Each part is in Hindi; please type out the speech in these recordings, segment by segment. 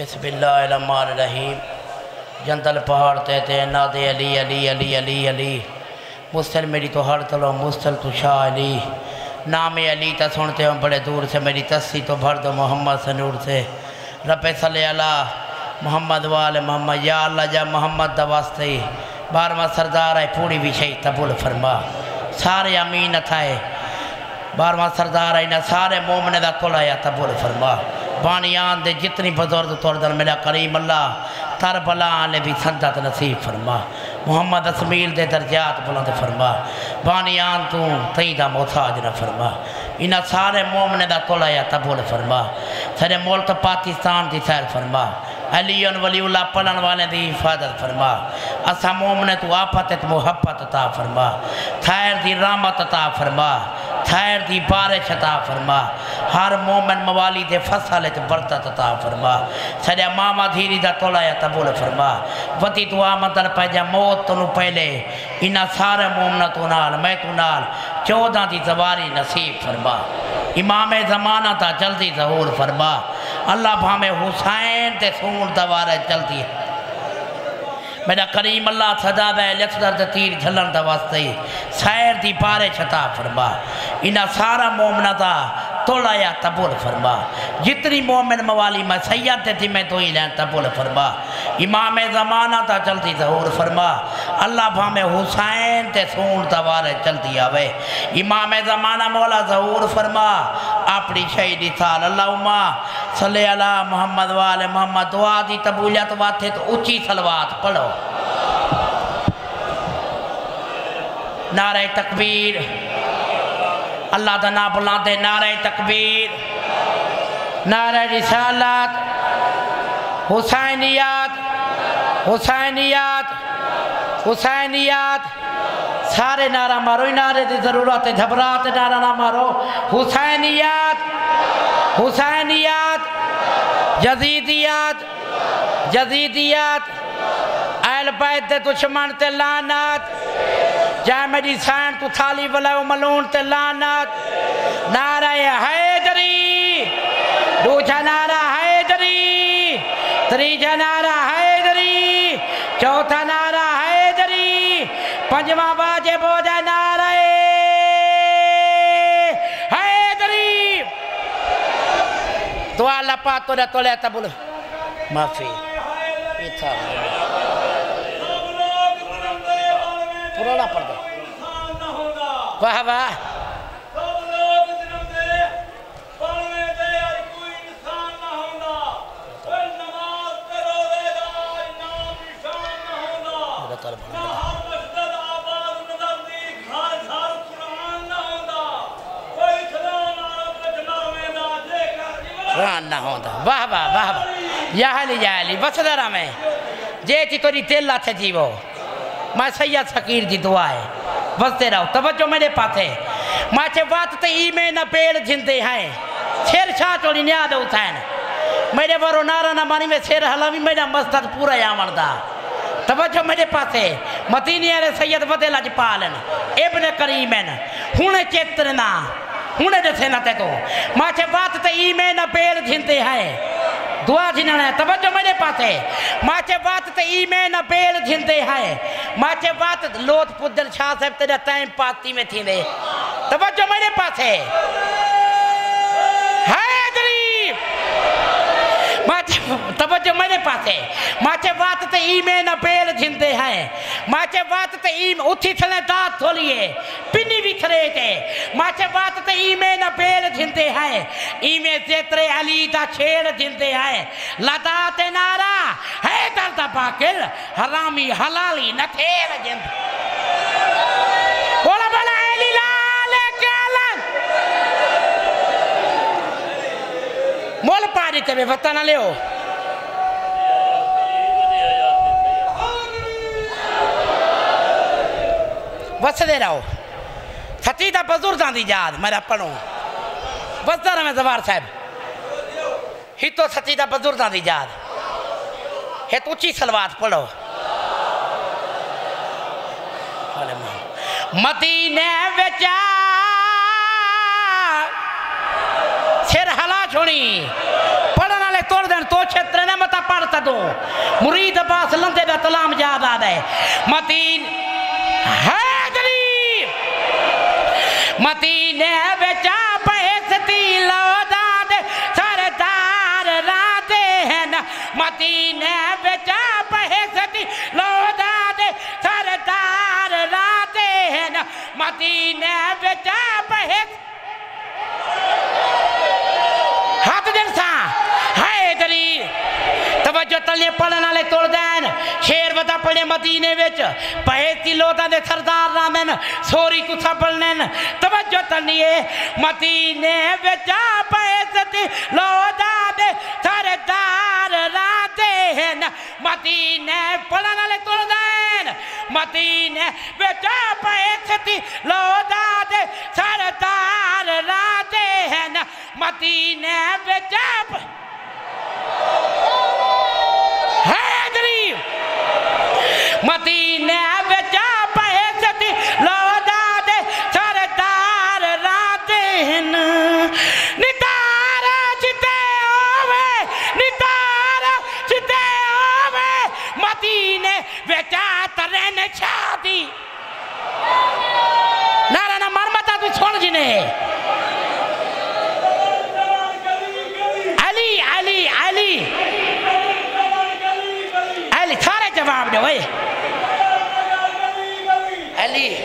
बिस्मिल्लाहिर्रहमानिर्रहीम जंतल पहाड़ ते नादे अली अली अली अली अली। मुस्तल मेरी तो हर तलो मुस्तल तू शाह अली। नाम अली तो सुनते हो बड़े दूर से, मेरी तस्सी तो भर दो मोहम्मद से नूर से। रपे सले अला मोहम्मद वाल मोहम्मद। या अल्लाह जा मोहम्मद दा वास्ते बारवा सरदार है, पूरी शही तबुल फरमा। सारे अमीन अथाए बारवा सरदार है ना सारे मोमने का तोला या तबुल फरमा। बानियान दे जितनी बुज़ुर्ग तुरदन मेरा करीम अल्लाह, तर बला आले भी संदत नसीब फरमा। मोहम्मद असमील दे दर्जात बुलंद फरमा। बानियान तू तई दा मोहताज न फरमा। इन्हें सारे मोमने का तोला या तबुल फरमा। सारे मुल्क पाकिस्तान की सैर फरमा। अलीन वलीउल्ला पलन वाले की हिफाजत फरमा। असा मोमने तू आफत मुहब्बत ता फरमा। खैर दी रहमत ता फरमा। खैर दी बारिश अता फरमा। हर मोमन मवाली दे फ़सल च बरकत अता फरमा। सॼा मामा धीरी दा तोला या तबुल फरमा। वती तू आमदन पैजा मौत तू पहले इन्हें सारे मोमना तू नाल, मैं तू नाल। चौदह दी सवारी नसीब फरमा। इमाम ज़माना ता जल्दी जहूर फरमा। अल्लाह भामे हुसैन ते सूर दवारे जल्दी मेरा करीम अल्लाह सदा वे लखदर ते तीर झलन दा वास्ते सैर दी पारे छता फरमा। इना सारा मोमना दा तोला या तबुल फरमा। जितनी मोमिन मवाली मैं सैयद थी, मैं तो ही लैन तबुल फरमा। इमाम ज़माना ता चलती जहूर फरमा। अल्लाह भामे हुसैन ते सूर दवारे जल्दी आवे। इमाम ज़माना मौला जहूर फरमा। अपनी शहीदी साल अल्लाह सले अला मोहम्मद वाले मोहम्मद, दुआ दी तबूलियत वाथे तो ऊँची सलवात पढ़ो। नारे तकबीर। अल्लाह का ना बुलाते नारे तकबीर। नारे रिसालत। हुसैनियत। हुसैनियत। हुसैनियत। सारे नारा मारो नारे की ज़रूरत है, घबराहट नारा ना मारो। हुसैनियत। हुसैनियत। जदीदियत जदीदियत अहल बैत दे दुश्मन ते लानत। जय मेरी सैन तू थाली बलाओ मलून ते लानत। नारा हैदरी, दूजा नारा हैदरी, त्रीजा नारा हैदरी, चौथा नारा हैदरी, पंजवा बाजे बोजा नारा हैदरी दुआ लपा तोले तोले तबुल माफ़ी इथा पुराना पर्दा वाह वाह ना होंदा वाह वाह वाह वाह। याहली याहली। बसदरा में। जे थी तोरी तेल थे जीवो। मैं सैयद फकीर की दुआ है। बसते रहो। तवज्जो मेरे पासे माचे बात तो ई में न पेड़ जिंदे हैं। शेर शाह चोरी न्या दो थैन। मेरे बरो नारा न मानी, में शेर हला भी मेरा मस्तक पूरा यामन दा तवज्जो मेरे पासे मतीनी अरे सैयद बदे लजपालन इब्न करीमन हुने। चेत्रना हुने दसे न ते तो माचे बात तो ई में न पेड़ जिंदे हैं। दुआ जिन्हने तवज्जो मेरे पासे। माचे बात ते ई में न पेड़ जिंदे है। माचे बात लोथ पुदल शाह साहब तेरा टाइम पाती में थी ने तवज्जो मेरे पासे। हैदरी माचे तवज्जो मेरे पासे। माचे बात ते ई में न पेड़ जिंदे है। माचे बात ते ई उठी थले दात थोलिए पिनी भी थरे ते। माचे बात ते ई में न पेड़ जिंदे है। ई में जेतरे अली दा छेड़ जिंदे है। लदा ते नारा, है दर्द बाकिल, हरामी हलाली न थेर जिंद। बोला बोला, अली लाल कालन मोल पारी ते वतन लियो वसदे रहो। सची दा बुजुर्गां दी याद, मेरा पढ़ो। बसदा रहे जवार साहब। हितो सची दा बुजुर्गां दी याद। हे ऊँची सलवात पढ़ो। मदीने विच सिर हला छोड़ी। पढ़न वाले तोड़ देन तो क्षेत्र ने मता पढ़ तदो मुरीद पास लंदे दा तलाम याद आ है मतीन हैदरी मदीने बेचा पैसती लौदाद, सरदार राते हैं। न मदीने बेचा पैसती लौदाद, सरदार राते हैं। न मदीने बेचा पैस तले पढ़न वाले तुर देन। शेर बता पढ़े मदीने विच। पहे तिलोता दे सरदार रामन सोरी कुथा पढ़ने तवज्जो तलिए मदीने विच पहे लोदा दे सरदार राते हैं मदीने पढ़न वाले तुर देन। मदीने विच पहे लोदा दे सरदार राते हैं मदीने मदीने मता तू छोड़ अली अली अली। अली सारे जवाब दो भाई अली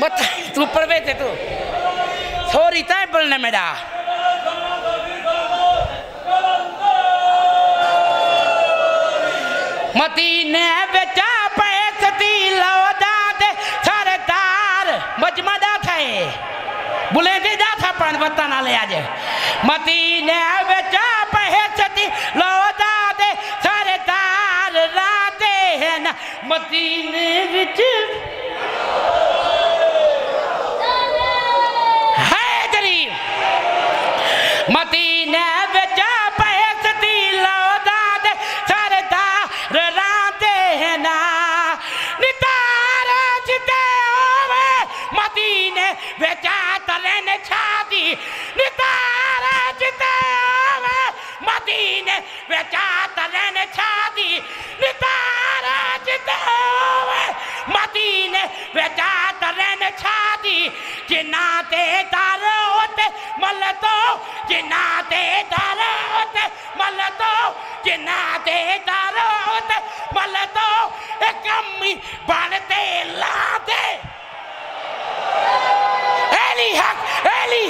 मत, तू पढ़वे थे तू। सॉरी तय बोलने मेरा। मदीने बेचा पैसती लौदा दे सरदार मजमा दा थे दे दा था बत्ता ना ले आज। मदीने बेचा पैसती लौदा मदीने विच जिन्ना ते दर मल तो जिन्ना ते दर मल तो एक अम्मी बनते लाते। एली हक, एली।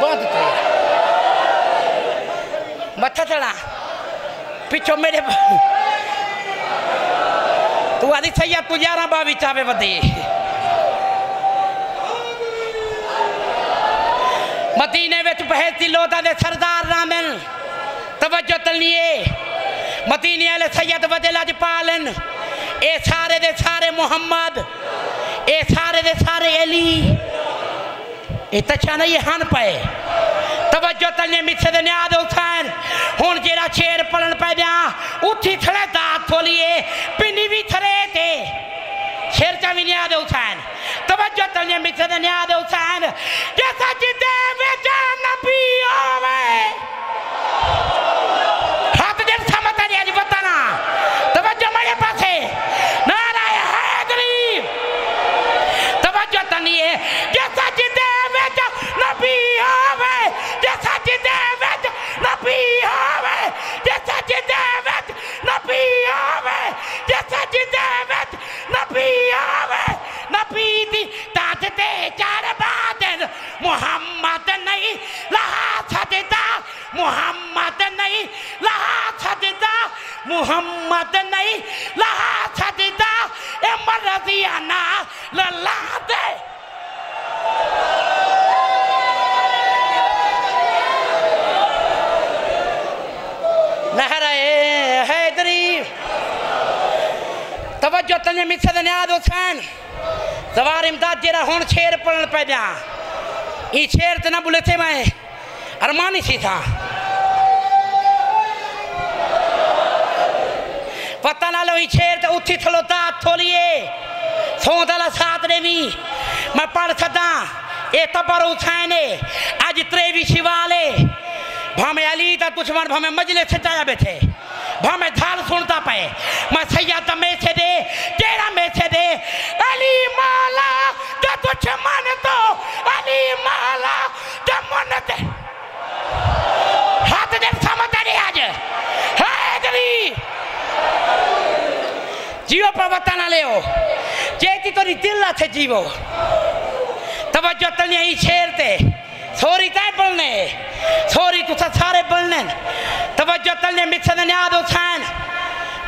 बहुत मत्था चढ़ा। पिछो मेरे तू आदि सैया तू यारह बावी चावे वधी। मदीने वे विच बहती लोधा दे सरदार ना तवज्जो तलिए मदीने वाले सैयद वजल अज पालन ए सारे दे सारे मोहम्मद, ए सारे दे सारे अली ये तछा नहीं हन पाए। तवज्जो तलिए मिसे दे न्याद उठाएँ हुन जेड़ा शेर पलन पै दिया उठी थड़े दात थोलिए पिनी भी थड़े शेरचावीने आदेव छान तवज्जो तळणे मिक्सर न्या आदेव छान जसा जिथे तवज्जो तने मिथे दे नियाद हुसैन सवार इमदाद जेरा हुन शेर पढ़न पे जा ई शेर ते ना बोले थे मैं अरमानी सी था। पता ना लो ई शेर ते उठी थलोता थोलिए। सौंदला साथ देवी। मैं पढ़ सदा। ए तबर हुसैन अज त्रेवी शिवाले। भामे अली दा दुश्मन भामे मजले सजाया बैठे। भामे तोरी दिल थे जीवो। तवज्जो तलिया ही शेर ते। सोरी तय बोलने। सोरी तू सारे बोलने। तवज्जो मिक्सर ने याद हुसैन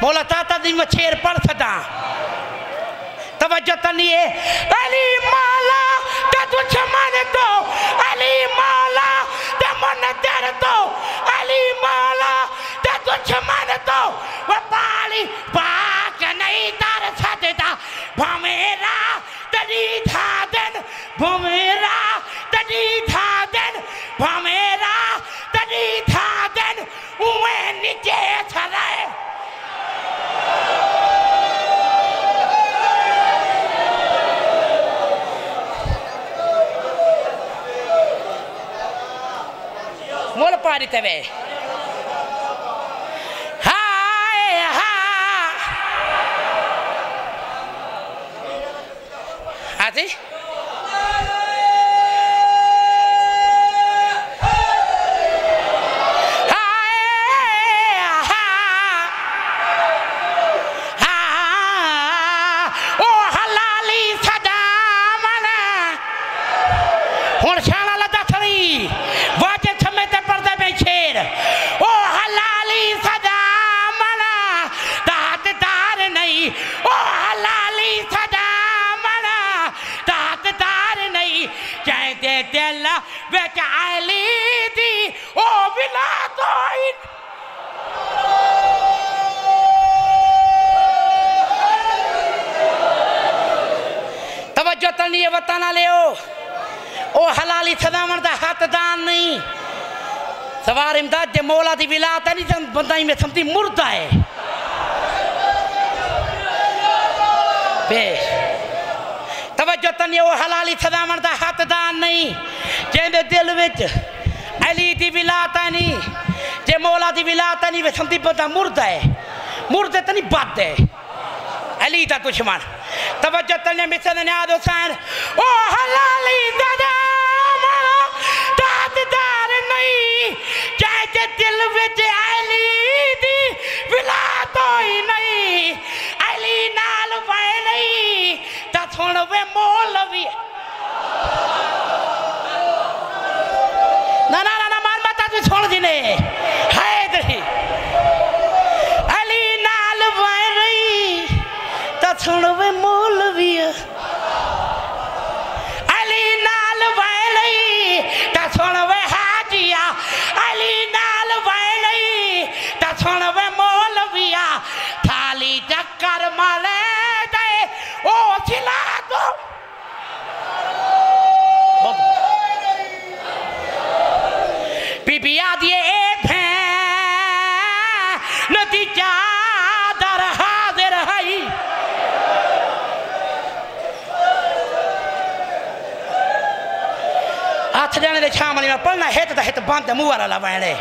मोला ताता दी मैं शेर पढ़ सदा। तवज्जो तलिए अली माला का दुश्मन तो। अली माला का मन दर तो। अली माला का दुश्मन तो। वो पाली पाक नहीं तार सजदा। भमेरा तड़ी था दिन भमेरा तड़ी था दिन भमेरा तड़ी था दिन उमे नीचे छराए हुरशान वाला दसरी वाजे समय ते पर्दे में शेर ओ हलाली सदा मना दातदार नहीं। ओ हलाली सदा मना दातदार नहीं। जय दे दिल बेच आली दी, ओ बिला तो तवज्जो तनी वताना ले ओ। हलाली सदावन दा हथ दान नहीं। सवार इमदाद जे मौला दी विलात नहीं बंदा ही में समझी मुर्दा है। बेश तवज्जो तलिए ओ हलाली सदावन दा हथ दान नहीं। जेंदे दिल विच अली दी विलात नहीं, जे मौला दी विलात नहीं वे समझी बंदा मुर्दा है। मुर्दे तो नहीं बद है। अली दा दुश्मन। तवज्जो तलिए मिसल ने याद हुसैन ओ हलाली दादा वे मौलवी ना ना ना ना, मार माता तू सुन जी ने हैदरी अली नाल ता सुन वे मौलवी अली नाल वै लई ता सुन वे हाजिया। अली नाल ता सुन वे थाली चक्कर माले छामली में पढ़ना हित तो हित बंद मुँह वाला वैने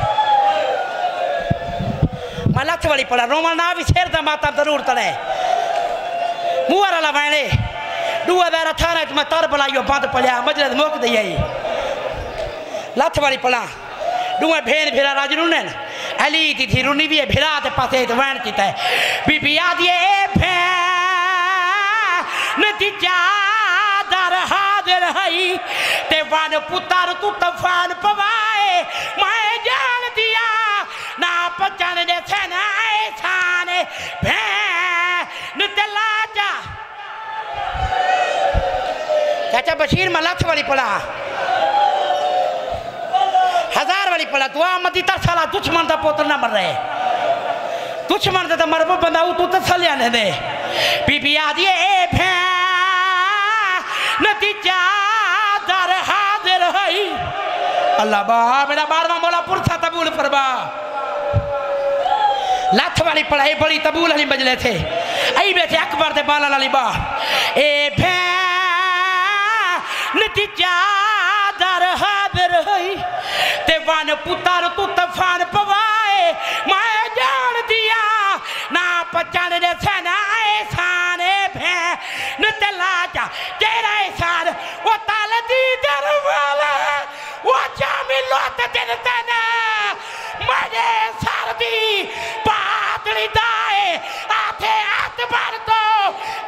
मैं लथ वाली पढ़ा रोमन ना भी सिर दा माता ज़रूर मुँह वाला वैने दूआ दारा थाना च मैं तर बलाइयो बंद पड़िया मजले मुक दी आई लथ वाली पढ़ा दूए भेन फिरा राज रुने अली दी थी रुनी भी है फिरा ते पासे वैन चिता है बीबिया दिए भैन नतीजा दर हाजिर हई, ते वन पुत्र तू तूफ़ान पवाए। मैं जान दिया, ना पचन दे सन ऐसान भैन दिला जा चाचा बशीर मलख वाली पड़ा। हज़ार वाली पड़ा। दुआ मती तर साला दुश्मन का पुत्र ना मर। रहे दुश्मन तो मरबो बंदा तू तो सलिया ने दे। बीबी आदि ए भैं नतीजा हाजिर हई अल्लाह बा मेरा बारवा मौला पुरसा तबूल फरमा। लाथ वाली पढ़ाई बड़ी तबूल वाली बजले थे। आई बैठे अकबर दे बाला वाली बा। ए भैं, नतीजा दर हाबिर हई ते वन पुत्र तू मज़े सरदी पातली दाए आथे हाथ भर तो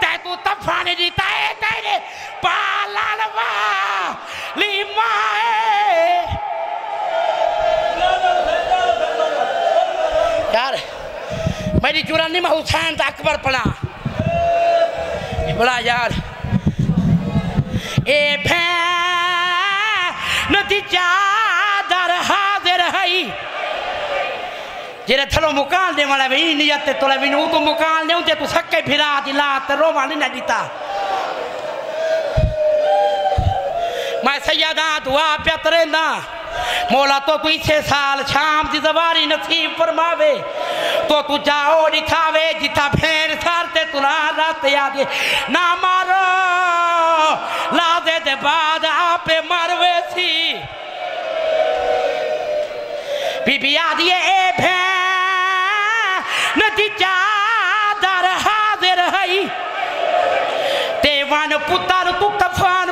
ते तू तूफ़ान दी ताए तेरे पालालवा लिमाए यार, मेरी चुरानी में हुसैन का अकबर पढ़ा। बड़ा यार, ए भै नतीजा दर हाजिर हई जेरे थलो मुकाल दे वाला भी, नियत ते तोला भी नु तो मुकाल ने ते तू सके फिरा दिला ते रोमा नहीं ना दीता मैं सैयदा दुआ पे तरेंदा मौला तो तू इसे साल शाम की जवारी नसीब फरमावे तो तू जाओ दिखावे जिता फेर सारते तुला रात आगे ना मारो लादे दे बाद आपे मरवे सी। बीबी आदि ए भे नतीजा चादर हाजिर है। ते वन पुत्र तू तफान